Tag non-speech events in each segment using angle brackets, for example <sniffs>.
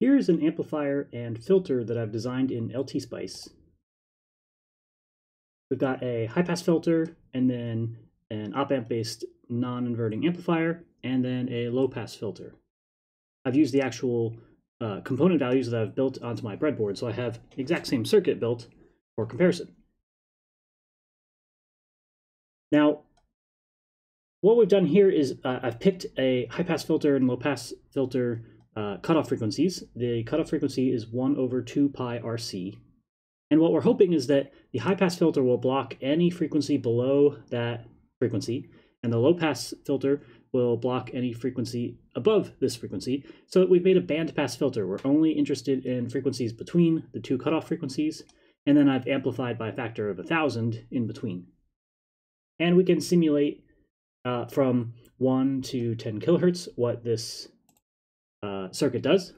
Here's an amplifier and filter that I've designed in LTSpice. We've got a high-pass filter, and then an op-amp-based non-inverting amplifier, and then a low-pass filter. I've used the actual uh, component values that I've built onto my breadboard, so I have exact same circuit built for comparison. Now, what we've done here is uh, I've picked a high-pass filter and low-pass filter uh, cutoff frequencies. The cutoff frequency is 1 over 2 pi RC. And what we're hoping is that the high-pass filter will block any frequency below that frequency, and the low-pass filter will block any frequency above this frequency. So we've made a band pass filter. We're only interested in frequencies between the two cutoff frequencies, and then I've amplified by a factor of a 1,000 in between. And we can simulate uh, from 1 to 10 kilohertz what this uh, circuit does.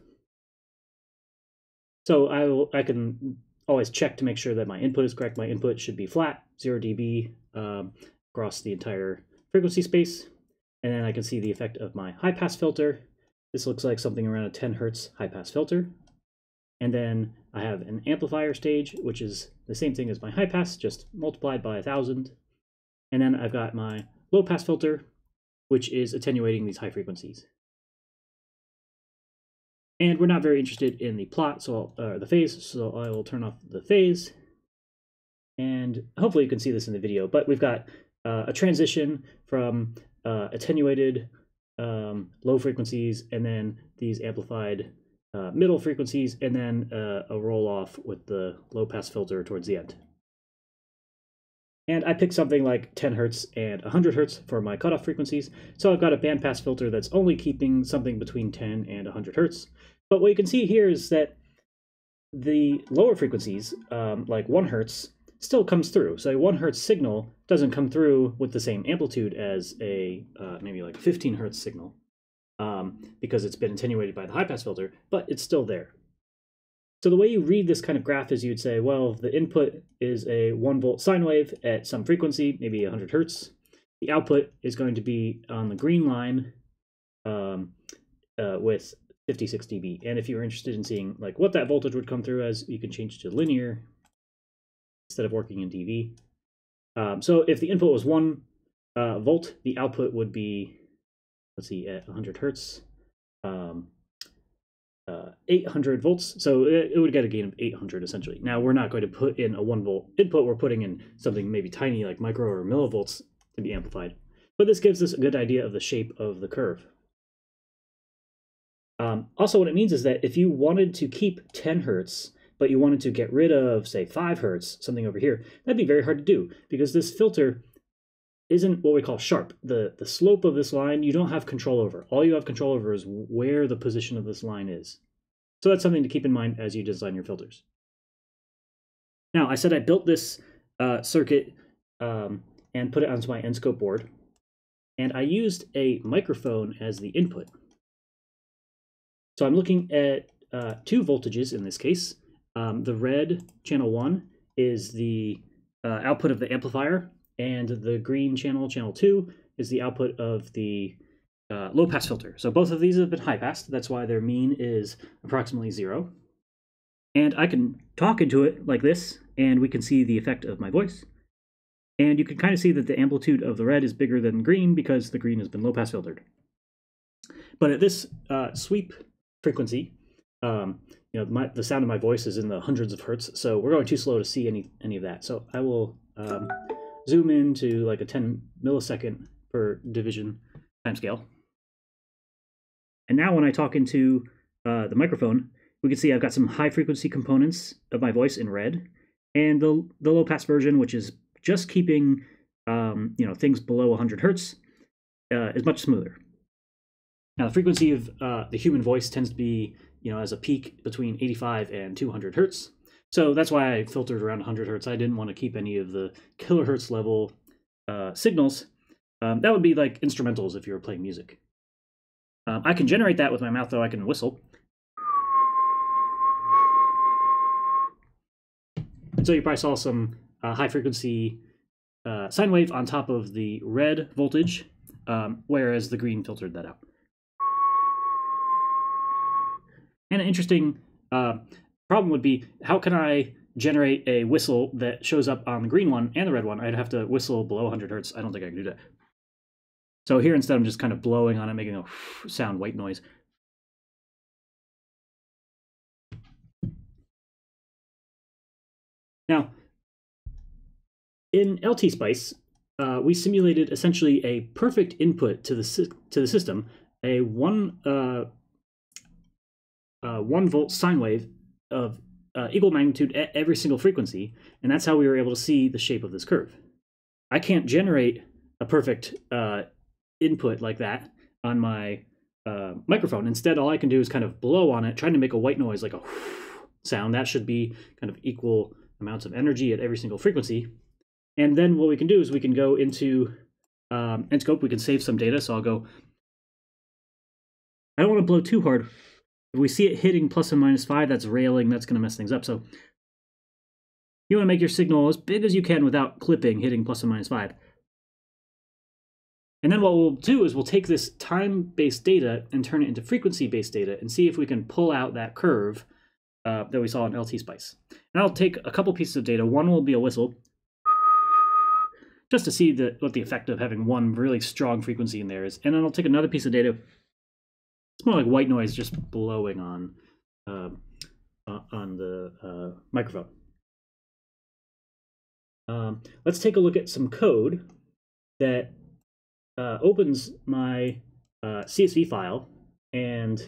So I, will, I can always check to make sure that my input is correct. My input should be flat, 0 dB um, across the entire frequency space. And then I can see the effect of my high pass filter. This looks like something around a 10 hertz high pass filter. And then I have an amplifier stage, which is the same thing as my high pass, just multiplied by a thousand. And then I've got my low pass filter, which is attenuating these high frequencies. And we're not very interested in the plot, so uh, the phase, so I will turn off the phase. And hopefully you can see this in the video, but we've got uh, a transition from uh, attenuated um, low frequencies and then these amplified uh, middle frequencies and then uh, a roll off with the low pass filter towards the end. And I picked something like 10 hertz and 100 hertz for my cutoff frequencies. So I've got a bandpass filter that's only keeping something between 10 and 100 hertz. But what you can see here is that the lower frequencies, um, like 1 hertz, still comes through. So a 1 hertz signal doesn't come through with the same amplitude as a uh, maybe like 15 hertz signal um, because it's been attenuated by the high pass filter, but it's still there. So the way you read this kind of graph is you'd say, well, the input is a one volt sine wave at some frequency, maybe 100 hertz. The output is going to be on the green line um, uh, with 56 dB. And if you're interested in seeing like what that voltage would come through as, you can change to linear instead of working in dB. Um, so if the input was one uh, volt, the output would be, let's see, at 100 hertz. Um, uh, 800 volts. So it, it, would get a gain of 800 essentially. Now we're not going to put in a one volt input. We're putting in something maybe tiny like micro or millivolts to be amplified. But this gives us a good idea of the shape of the curve. Um, also, what it means is that if you wanted to keep 10 hertz, but you wanted to get rid of, say, 5 hertz, something over here, that'd be very hard to do because this filter isn't what we call sharp. The, the slope of this line you don't have control over. All you have control over is where the position of this line is. So that's something to keep in mind as you design your filters. Now, I said I built this uh, circuit um, and put it onto my Nscope board, and I used a microphone as the input. So I'm looking at uh, two voltages in this case. Um, the red channel 1 is the uh, output of the amplifier, and the green channel, channel 2, is the output of the uh, low pass filter. So both of these have been high passed. That's why their mean is approximately zero. And I can talk into it like this, and we can see the effect of my voice. And you can kind of see that the amplitude of the red is bigger than green because the green has been low pass filtered. But at this uh, sweep frequency, um, you know, my, the sound of my voice is in the hundreds of hertz, so we're going too slow to see any any of that. So I will um, zoom in to like a 10 millisecond per division timescale. And now when I talk into uh, the microphone, we can see I've got some high frequency components of my voice in red, and the, the low pass version, which is just keeping um, you know things below 100 hertz, uh, is much smoother. Now the frequency of uh, the human voice tends to be you know as a peak between 85 and 200 hertz, so that's why I filtered around 100 hertz. I didn't want to keep any of the kilohertz level uh, signals. Um, that would be like instrumentals if you were playing music. Um, I can generate that with my mouth, though. I can whistle. And so you probably saw some uh, high frequency uh, sine wave on top of the red voltage, um, whereas the green filtered that out. And an interesting uh, problem would be how can I generate a whistle that shows up on the green one and the red one? I'd have to whistle below 100 hertz. I don't think I can do that. So here instead I'm just kind of blowing on it, making a <sniffs> sound white noise. Now, in LT Spice, uh, we simulated essentially a perfect input to the to the system, a one uh, uh, one volt sine wave of uh, equal magnitude at every single frequency, and that's how we were able to see the shape of this curve. I can't generate a perfect uh, input like that on my uh, microphone. Instead, all I can do is kind of blow on it, trying to make a white noise like a sound. That should be kind of equal amounts of energy at every single frequency. And then what we can do is we can go into um, Nscope, we can save some data. So I'll go, I don't want to blow too hard. If we see it hitting plus and minus five, that's railing, that's going to mess things up. So you want to make your signal as big as you can without clipping, hitting plus and minus five. And then what we'll do is we'll take this time-based data and turn it into frequency-based data and see if we can pull out that curve uh, that we saw in LT Spice. And I'll take a couple pieces of data. One will be a whistle, just to see the, what the effect of having one really strong frequency in there is. And then I'll take another piece of data. It's more like white noise just blowing on uh, on the uh, microphone. Um, let's take a look at some code that uh, opens my uh, CSV file and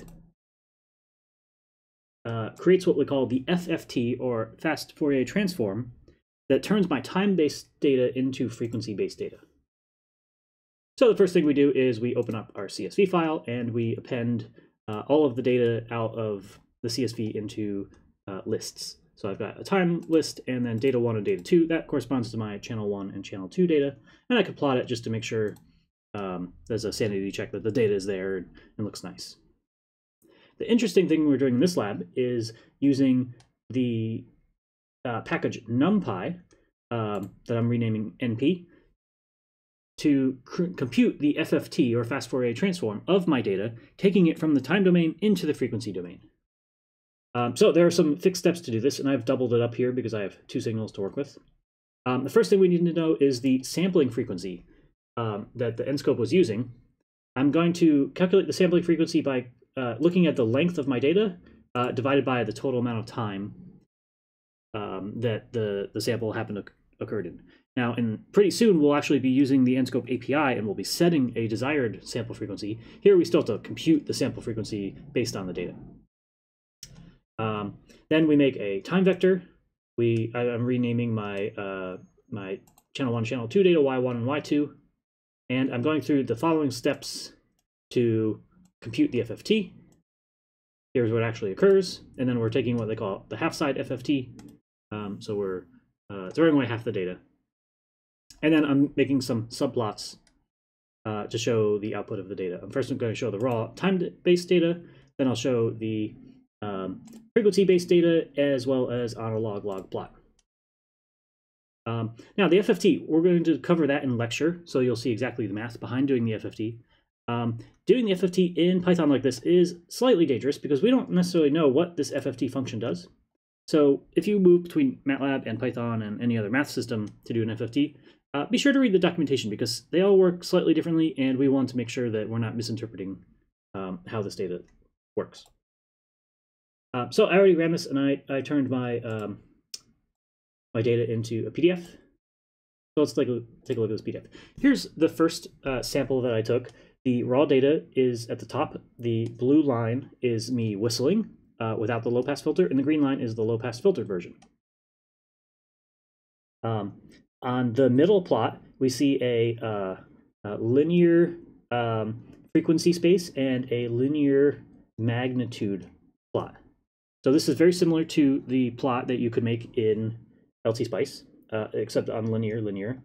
uh, creates what we call the FFT or fast Fourier transform that turns my time-based data into frequency-based data. So the first thing we do is we open up our CSV file and we append uh, all of the data out of the CSV into uh, lists. So I've got a time list and then data one and data two. That corresponds to my channel one and channel two data. And I could plot it just to make sure um, there's a sanity check that the data is there and, and looks nice. The interesting thing we're doing in this lab is using the uh, package NumPy um, that I'm renaming NP to compute the FFT or fast Fourier transform of my data, taking it from the time domain into the frequency domain. Um, so there are some fixed steps to do this, and I've doubled it up here because I have two signals to work with. Um, the first thing we need to know is the sampling frequency um, that the Nscope was using, I'm going to calculate the sampling frequency by uh, looking at the length of my data uh, divided by the total amount of time um, that the, the sample happened to occurred in. Now, and pretty soon we'll actually be using the Nscope API and we'll be setting a desired sample frequency. Here we still have to compute the sample frequency based on the data. Um, then we make a time vector. We I, am renaming my uh, my channel one, channel two data y1 and y2 and I'm going through the following steps to compute the FFT. Here's what actually occurs. And then we're taking what they call the half side FFT. Um, so we're uh, throwing away half the data. And then I'm making some subplots uh, to show the output of the data. I'm first going to show the raw time-based data, then I'll show the um, frequency-based data, as well as on a log-log plot. Um, now, the FFT, we're going to cover that in lecture, so you'll see exactly the math behind doing the FFT. Um, doing the FFT in Python like this is slightly dangerous because we don't necessarily know what this FFT function does. So if you move between MATLAB and Python and any other math system to do an FFT, uh, be sure to read the documentation because they all work slightly differently and we want to make sure that we're not misinterpreting um, how this data works. Uh, so I already ran this and I, I turned my um, my data into a PDF. So let's take a, take a look at this PDF. Here's the first uh, sample that I took. The raw data is at the top. The blue line is me whistling uh, without the low pass filter, and the green line is the low pass filtered version. Um, on the middle plot, we see a, uh, a linear um, frequency space and a linear magnitude plot. So this is very similar to the plot that you could make in LT Spice, uh, except on linear, linear.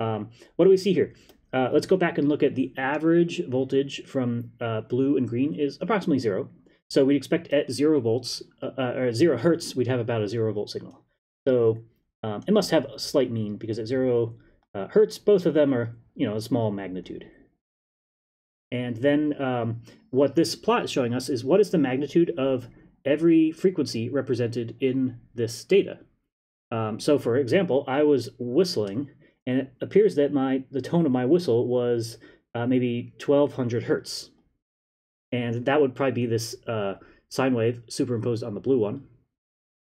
Um, what do we see here? Uh, let's go back and look at the average voltage from uh, blue and green is approximately zero. So we'd expect at zero volts, uh, uh, or zero hertz, we'd have about a zero volt signal. So um, it must have a slight mean because at zero uh, hertz, both of them are, you know, a small magnitude. And then um, what this plot is showing us is what is the magnitude of every frequency represented in this data. Um, so for example, I was whistling and it appears that my the tone of my whistle was uh, maybe 1200 hertz. And that would probably be this uh, sine wave superimposed on the blue one.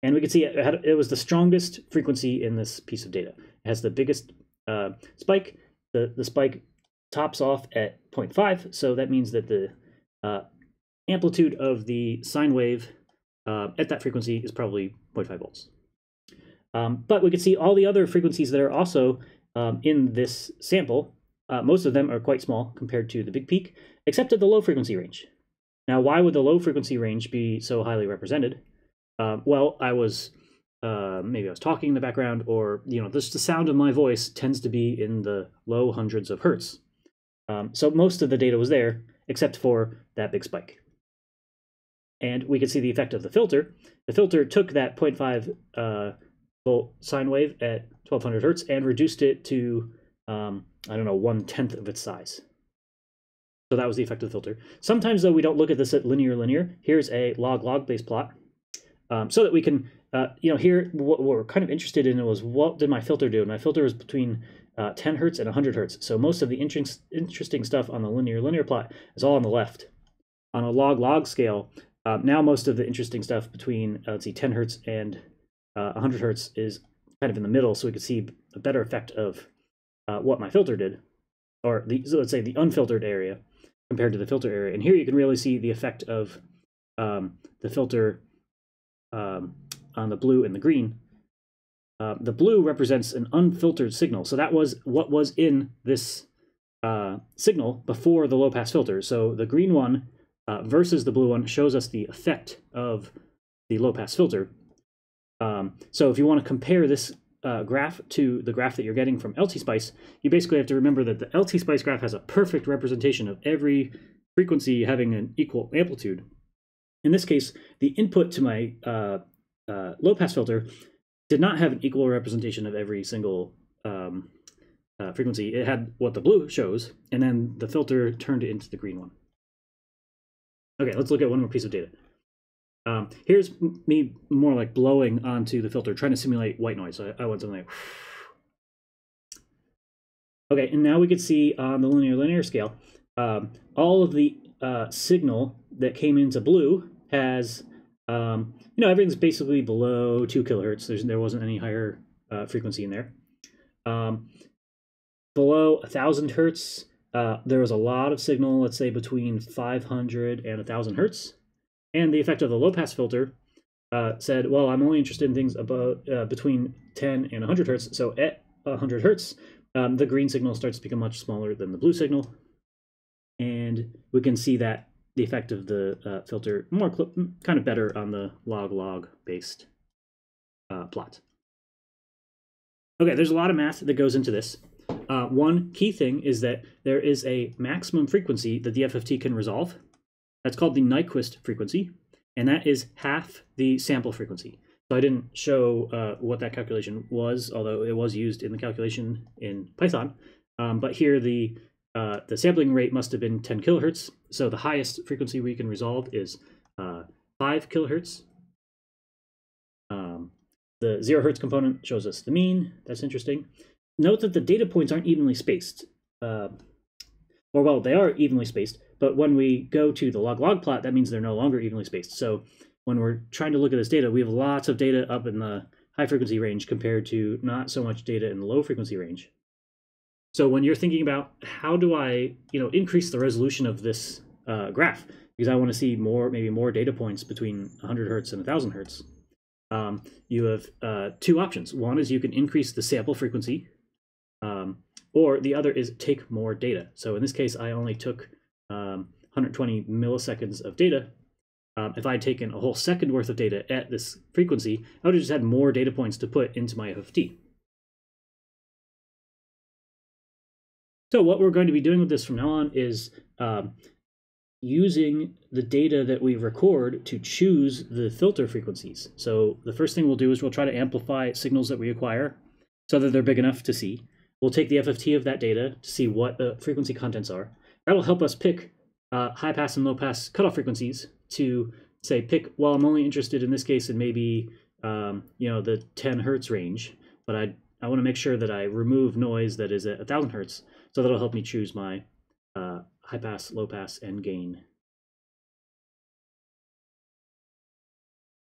And we can see it, had, it was the strongest frequency in this piece of data. It has the biggest uh, spike. The, the spike tops off at 0.5, so that means that the uh, amplitude of the sine wave uh, at that frequency is probably 0.5 volts. Um, but we can see all the other frequencies that are also um, in this sample. Uh, most of them are quite small compared to the big peak, except at the low frequency range. Now, why would the low frequency range be so highly represented? Um, well, I was uh, maybe I was talking in the background, or you know, just the sound of my voice tends to be in the low hundreds of hertz. Um, so most of the data was there, except for that big spike. And we can see the effect of the filter. The filter took that 0.5 uh, volt sine wave at 1200 hertz and reduced it to, um, I don't know, one tenth of its size. So that was the effect of the filter. Sometimes, though, we don't look at this at linear linear. Here's a log-log based plot. Um, so that we can, uh, you know, here what we're kind of interested in was what did my filter do? And my filter was between uh, 10 hertz and 100 hertz. So most of the inter interesting stuff on the linear linear plot is all on the left. On a log-log scale, uh, now most of the interesting stuff between, uh, let's see, 10 hertz and 100 uh, hertz is kind of in the middle, so we could see a better effect of uh, what my filter did, or the so let's say the unfiltered area compared to the filter area. And here you can really see the effect of um, the filter um, on the blue and the green. Uh, the blue represents an unfiltered signal, so that was what was in this uh, signal before the low pass filter. So the green one uh, versus the blue one shows us the effect of the low pass filter. Um, so if you want to compare this uh, graph to the graph that you're getting from LT-Spice, you basically have to remember that the LT-Spice graph has a perfect representation of every frequency having an equal amplitude. In this case, the input to my uh, uh, low-pass filter did not have an equal representation of every single um, uh, frequency. It had what the blue shows, and then the filter turned it into the green one. Okay, let's look at one more piece of data. Um, here's me more like blowing onto the filter, trying to simulate white noise. So I, I want something like. <sighs> Okay, and now we can see on the linear linear scale, um, all of the uh, signal that came into blue has, um, you know, everything's basically below two kilohertz. There's, there wasn't any higher uh, frequency in there. Um, below a thousand hertz, uh, there was a lot of signal, let's say between 500 and a thousand hertz. And the effect of the low pass filter uh, said, well, I'm only interested in things about uh, between 10 and 100 hertz. So at 100 hertz, um, the green signal starts to become much smaller than the blue signal. And we can see that the effect of the uh, filter more kind of better on the log-log based uh, plot. Okay, there's a lot of math that goes into this. Uh, one key thing is that there is a maximum frequency that the FFT can resolve. That's called the Nyquist frequency, and that is half the sample frequency. So I didn't show uh, what that calculation was, although it was used in the calculation in Python. Um, but here the uh, the sampling rate must have been 10 kilohertz. So the highest frequency we can resolve is uh, 5 kilohertz. Um, the zero hertz component shows us the mean. That's interesting. Note that the data points aren't evenly spaced. Uh, or well, they are evenly spaced, but when we go to the log-log plot, that means they're no longer evenly spaced. So when we're trying to look at this data, we have lots of data up in the high frequency range compared to not so much data in the low frequency range. So when you're thinking about how do I, you know, increase the resolution of this uh, graph, because I want to see more, maybe more data points between 100 hertz and 1000 hertz, um, you have uh, two options. One is you can increase the sample frequency um, or the other is take more data. So in this case, I only took um, 120 milliseconds of data. Um, if I had taken a whole second worth of data at this frequency, I would have just had more data points to put into my FFT. So what we're going to be doing with this from now on is um, using the data that we record to choose the filter frequencies. So the first thing we'll do is we'll try to amplify signals that we acquire so that they're big enough to see. We'll take the FFT of that data to see what the frequency contents are. That'll help us pick uh, high pass and low pass cutoff frequencies to say pick, well, I'm only interested in this case in maybe, um, you know, the 10 hertz range, but I, I want to make sure that I remove noise that is at 1,000 hertz. So that'll help me choose my uh, high pass, low pass, and gain.